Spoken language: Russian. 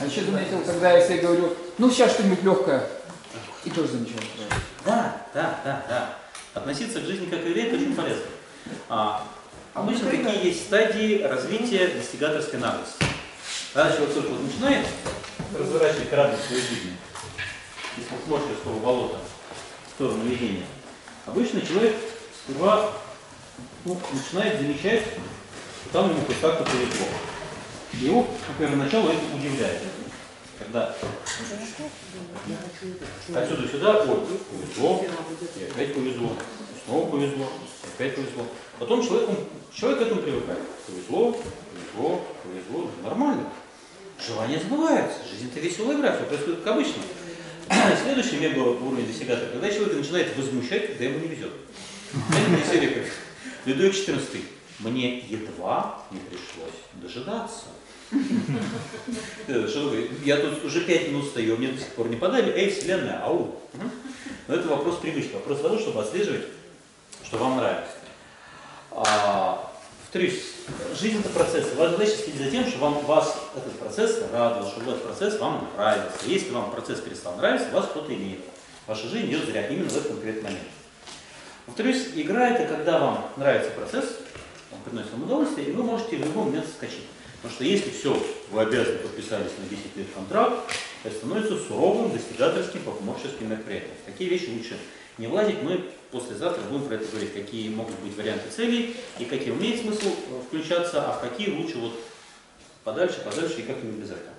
А еще заметил, когда я себе говорю, ну сейчас что-нибудь легкое, и тоже замечаю. Да, да, да, да. Относиться к жизни как к это очень полезно. А, обычно какие есть стадии развития достигаторской наглости? Когда человек только вот начинает разворачивать корабль своей жизни, с того болота в сторону видения, обычно человек сперва ну, начинает замечать, что там ему хоть как-то повезло. Его, начало это удивляет. Когда отсюда сюда, ой, повезло, и опять повезло, снова повезло, опять повезло. Потом человек, он- человек к этому привыкает. Повезло, повезло, повезло, нормально. Желания сбываются, жизнь это веселая игра, все происходит как обычно. Следующий мега уровень достигатора, когда человек начинает возмущать, когда ему не везет. Это не серия Людовик 14. Мне едва не пришлось дожидаться. Что? Я тут уже пять минут стою, мне до сих пор не подали. Эй, вселенная, ау. Но это вопрос привычки, вопрос того, чтобы отслеживать, что вам нравится. А, жизнь это процесс. Ваша задача следить за тем, что вам, вас этот процесс радовал, чтобы этот процесс вам нравился. Если вам процесс перестал нравиться, вас кто-то имеет. Ваша жизнь идет зря, именно в этот конкретный момент. Повторюсь, игра это когда вам нравится процесс, он приносит вам удовольствие, и вы можете в любой момент соскочить. Потому что если все, вы обязаны подписались на 10 лет контракт, это становится суровым достигаторским покупательским мероприятием. В такие вещи лучше не влазить. Мы послезавтра будем про это говорить, какие могут быть варианты целей, и какие имеет смысл э, включаться, а в какие лучше вот подальше, подальше и как-нибудь без этого.